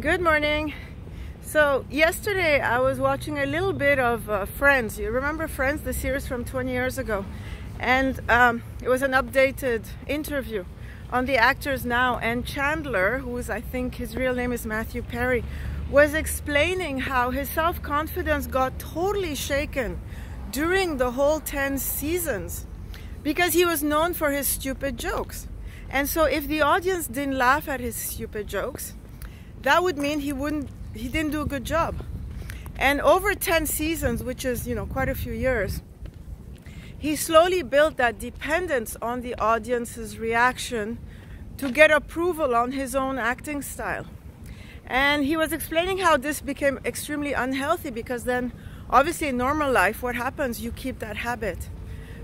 Good morning. So yesterday I was watching a little bit of uh, Friends. You remember Friends, the series from 20 years ago? And um, it was an updated interview on the actors now. And Chandler, who is, I think his real name is Matthew Perry, was explaining how his self-confidence got totally shaken during the whole 10 seasons because he was known for his stupid jokes. And so if the audience didn't laugh at his stupid jokes, that would mean he wouldn't he didn't do a good job. And over 10 seasons, which is, you know, quite a few years, he slowly built that dependence on the audience's reaction to get approval on his own acting style. And he was explaining how this became extremely unhealthy because then obviously in normal life what happens you keep that habit.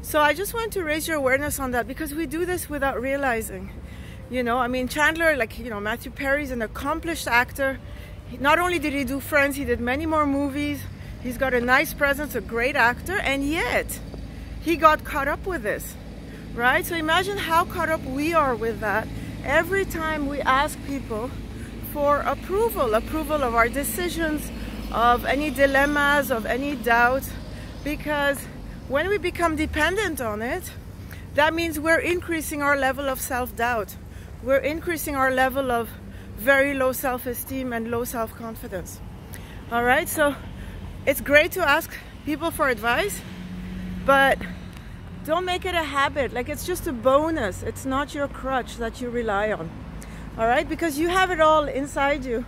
So I just want to raise your awareness on that because we do this without realizing. You know, I mean, Chandler, like, you know, Matthew Perry is an accomplished actor. He, not only did he do Friends, he did many more movies. He's got a nice presence, a great actor, and yet he got caught up with this, right? So imagine how caught up we are with that every time we ask people for approval, approval of our decisions, of any dilemmas, of any doubt, because when we become dependent on it, that means we're increasing our level of self-doubt we're increasing our level of very low self-esteem and low self-confidence. All right, so it's great to ask people for advice, but don't make it a habit. Like it's just a bonus. It's not your crutch that you rely on. All right, because you have it all inside you.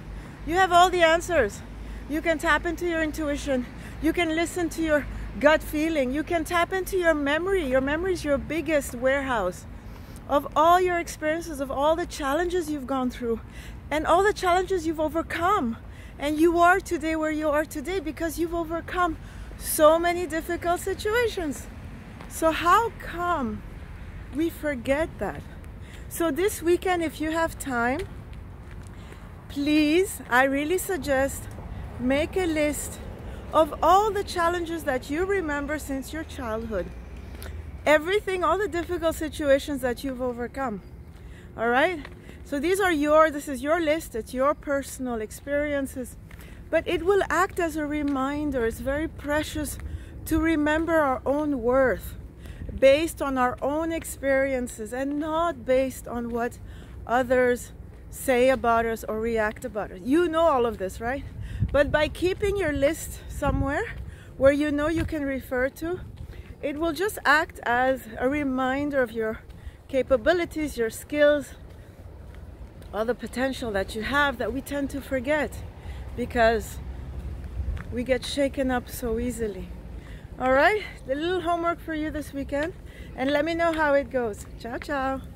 You have all the answers. You can tap into your intuition. You can listen to your gut feeling. You can tap into your memory. Your memory is your biggest warehouse of all your experiences, of all the challenges you've gone through, and all the challenges you've overcome. And you are today where you are today because you've overcome so many difficult situations. So, how come we forget that? So, this weekend, if you have time, please, I really suggest make a list of all the challenges that you remember since your childhood everything, all the difficult situations that you've overcome. All right? So these are your, this is your list, it's your personal experiences, but it will act as a reminder. It's very precious to remember our own worth based on our own experiences and not based on what others say about us or react about us. You know all of this, right? But by keeping your list somewhere where you know you can refer to, it will just act as a reminder of your capabilities, your skills, all the potential that you have that we tend to forget because we get shaken up so easily. All right, the little homework for you this weekend and let me know how it goes. Ciao, ciao.